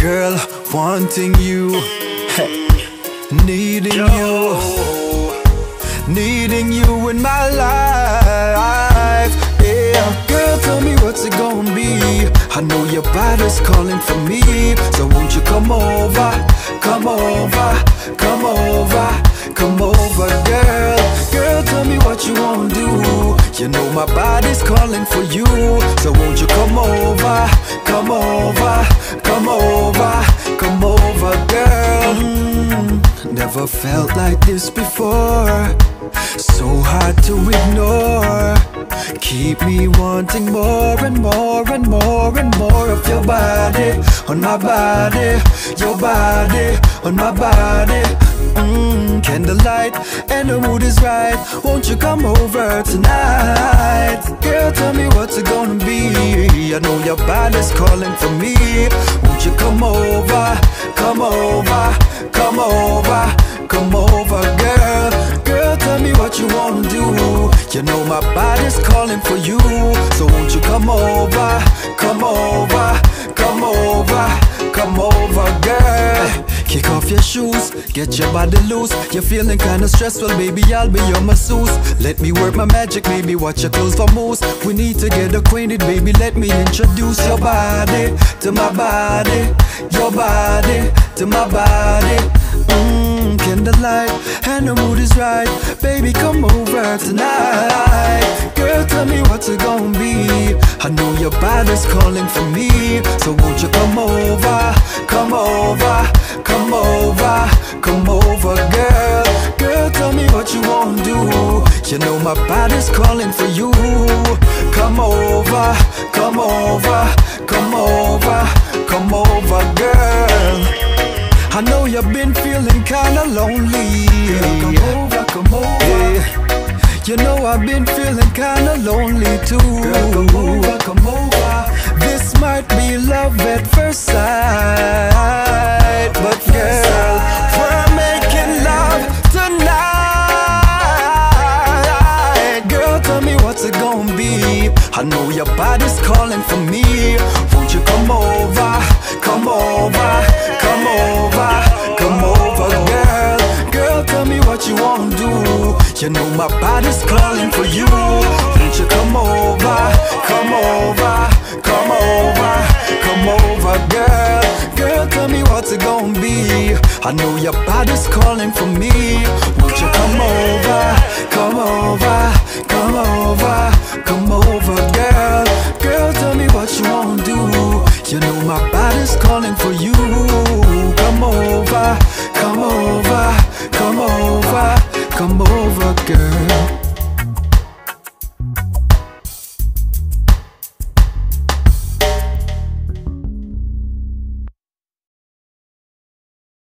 Girl, wanting you, needing you, needing you in my life. Yeah, girl, tell me what's it gonna be. I know your body's calling for me, so won't you come over, come over, come over, come over, girl. Girl, tell me what you wanna do. You know my body's calling for you, so won't you come over, come over, never felt like this before. So hard to ignore. Keep me wanting more and more and more and more of your body on my body, your body on my body. Mm, candlelight and the mood is right. Won't you come over tonight? Girl, tell me what's it gonna be. I know your body's calling for me. Won't you come over, come over, come over, come over, girl? Girl, tell me what you wanna do. You know my body's calling for you. So won't you come over, come over, come over, come over? Kick off your shoes, get your body loose. You're feeling kinda stressed, well, baby, I'll be your masseuse. Let me work my magic, baby, watch your clothes for moves. We need to get acquainted, baby, let me introduce your body to my body, your body to my body. Mmm, candlelight, and the mood is right. Baby, come over tonight. Girl, tell me what's it gonna be. I know your body's calling for me. So won't you come over, come over, over, come over, girl. Girl, tell me what you wanna do. You know my body's calling for you. Come over, come over, come over, come over, girl. I know you've been feeling kinda lonely. Girl, come over, come over. Yeah. You know I've been feeling kinda lonely too. Girl, come over, come over. This might be love at first sight, I know your body's calling for me. Won't you come over, come over, come over, come over, girl? Girl, tell me what you wanna do. You know my body's calling for you. Won't you come over, come over, come over, come over, girl? Girl, tell me what's it gonna be. I know your body's calling for me. Won't you come over, come over, come over, come over, You know my body's calling for you. Come over, come over, come over, come over, girl.